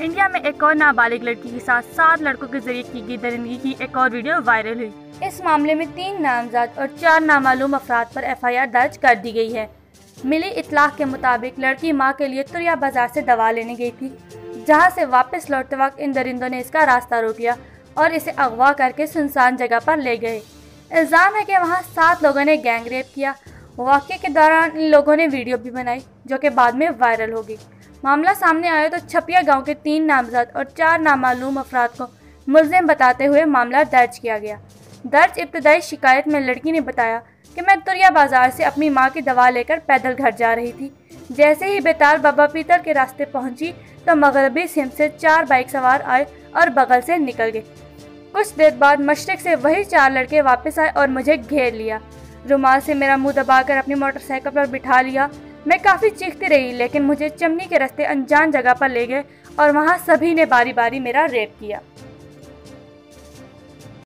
India में एक और नाबालिग लड़की के साथ सात लड़कों के ज़रिए की गई दरिंदगी की एक और वीडियो वायरल हुई। इस मामले में तीन नामजद और चार नामालूम अफराद पर एफआईआर दर्ज कर दी गई है। मिली इतलाक के मुताबिक लड़की माँ के लिए तुरिया बाज़ार से दवा लेने गई थी, जहाँ से वापस लौटते वक्त इन दरिंदों ने इसका रास्ता रोक लिया और इसे अगवा करके सुनसान जगह पर ले गए। इल्ज़ाम है कि वहाँ सात लोगों ने गैंग रेप किया वाक़े के दौरान इन लोगों ने वीडियो भी बनाई, जो कि बाद में वायरल होगी। मामला सामने आया तो छपिया गाँव के तीन नामजद और चार नामालूम अफराद को मुलजिम बताते हुए मामला दर्ज किया गया। दर्ज इब्तदाई शिकायत में लड़की ने बताया कि मैं तुरिया बाज़ार से अपनी माँ की दवा लेकर पैदल घर जा रही थी। जैसे ही बेताल बाबा पीतल के रास्ते पहुँची तो मगरबी सिम से चार बाइक सवार आए और बगल से निकल गए। कुछ देर बाद मशरक से वही चार लड़के वापस आए और मुझे घेर लिया। रुमाल से मेरा मुँह दबाकर अपनी मोटरसाइकिल पर बिठा लिया। मैं काफ़ी चीखती रही, लेकिन मुझे चमनी के रास्ते अनजान जगह पर ले गए और वहाँ सभी ने बारी बारी मेरा रेप किया।